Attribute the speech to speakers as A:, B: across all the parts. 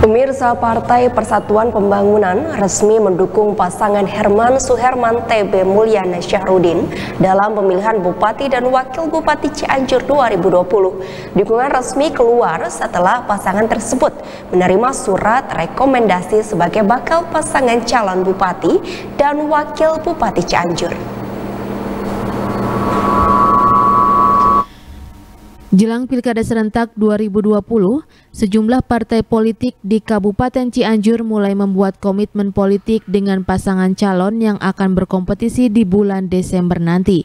A: Pemirsa Partai Persatuan Pembangunan resmi mendukung pasangan Herman Suherman TB Mulyana Syahrudin dalam pemilihan Bupati dan Wakil Bupati Cianjur 2020. Dukungan resmi keluar setelah pasangan tersebut menerima surat rekomendasi sebagai bakal pasangan calon Bupati dan Wakil Bupati Cianjur.
B: Jelang Pilkada Serentak 2020, sejumlah partai politik di Kabupaten Cianjur mulai membuat komitmen politik dengan pasangan calon yang akan berkompetisi di bulan Desember nanti.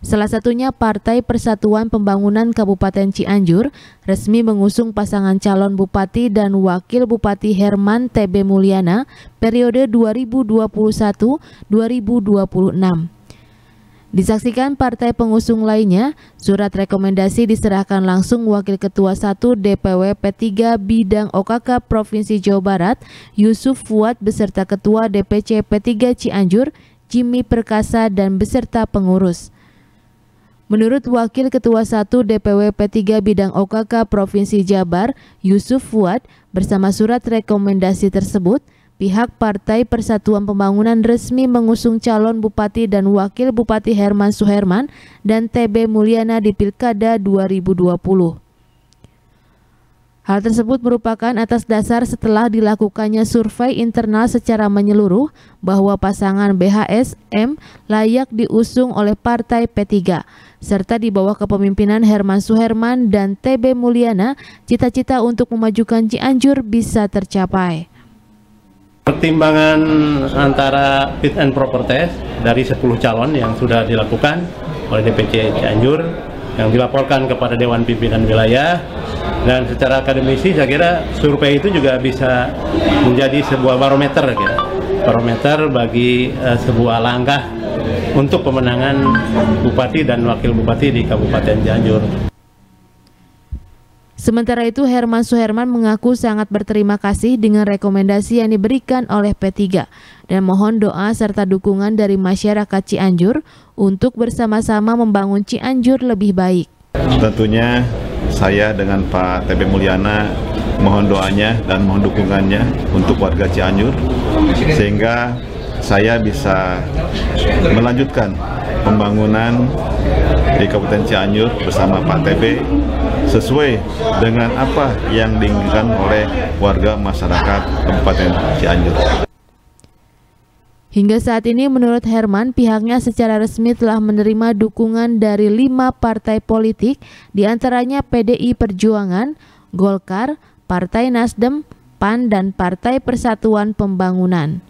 B: Salah satunya Partai Persatuan Pembangunan Kabupaten Cianjur resmi mengusung pasangan calon bupati dan wakil bupati Herman TB Mulyana periode 2021-2026. Disaksikan partai pengusung lainnya, surat rekomendasi diserahkan langsung Wakil Ketua 1 DPW P3 Bidang OKK Provinsi Jawa Barat, Yusuf Fuad beserta Ketua DPC P3 Cianjur, Jimmy Perkasa dan beserta pengurus. Menurut Wakil Ketua 1 DPW P3 Bidang OKK Provinsi Jabar, Yusuf Fuad, bersama surat rekomendasi tersebut, pihak Partai Persatuan Pembangunan resmi mengusung calon Bupati dan Wakil Bupati Herman Suherman dan TB Mulyana di Pilkada 2020. Hal tersebut merupakan atas dasar setelah dilakukannya survei internal secara menyeluruh bahwa pasangan BHS M layak diusung oleh Partai P3 serta di bawah kepemimpinan Herman Suherman dan TB Mulyana, cita-cita untuk memajukan Cianjur bisa tercapai.
C: Pertimbangan antara fit and proper test dari 10 calon yang sudah dilakukan oleh DPC Cianjur yang dilaporkan kepada Dewan Pimpinan Wilayah dan secara akademisi saya kira survei itu juga bisa menjadi sebuah barometer ya. barometer bagi uh, sebuah langkah untuk pemenangan bupati dan wakil bupati di Kabupaten Cianjur.
B: Sementara itu Herman Suherman mengaku sangat berterima kasih dengan rekomendasi yang diberikan oleh P3 dan mohon doa serta dukungan dari masyarakat Cianjur untuk bersama-sama membangun Cianjur lebih baik.
D: Tentunya saya dengan Pak TB Mulyana mohon doanya dan mohon dukungannya untuk warga Cianjur sehingga saya bisa melanjutkan pembangunan di Kabupaten Cianjur bersama Pak TB sesuai dengan apa yang diinginkan oleh warga masyarakat Kabupaten Cianjur.
B: Hingga saat ini menurut Herman, pihaknya secara resmi telah menerima dukungan dari lima partai politik, di antaranya PDI Perjuangan, Golkar, Partai Nasdem, PAN, dan Partai Persatuan Pembangunan.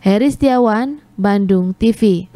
B: Heri Setiawan, Bandung TV